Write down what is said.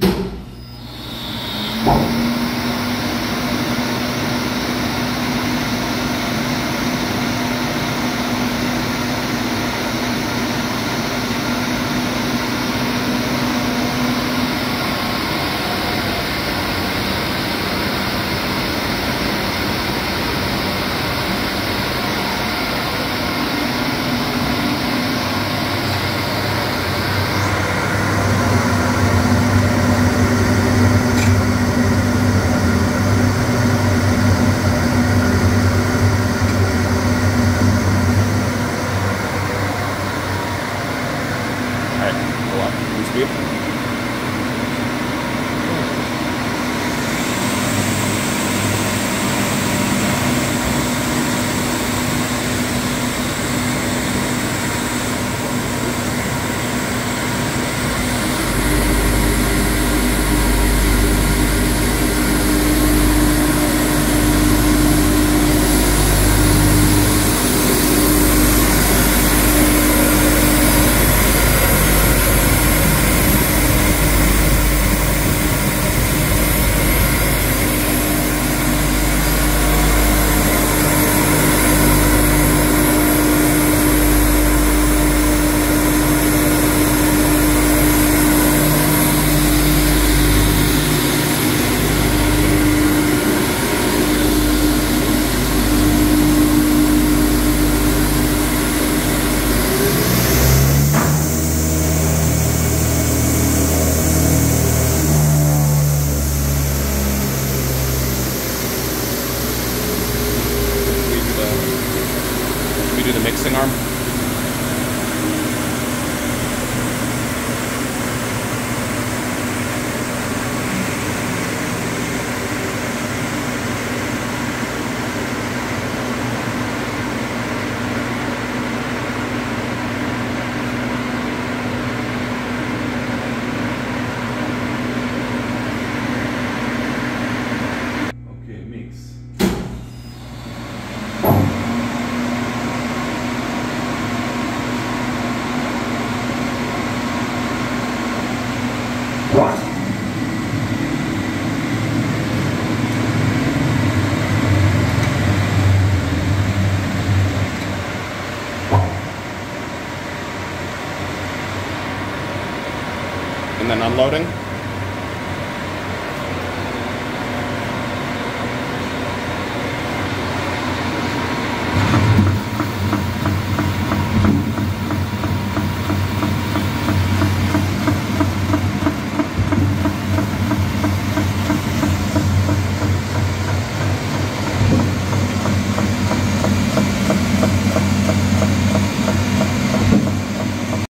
Thank you. trip Amen. And then unloading.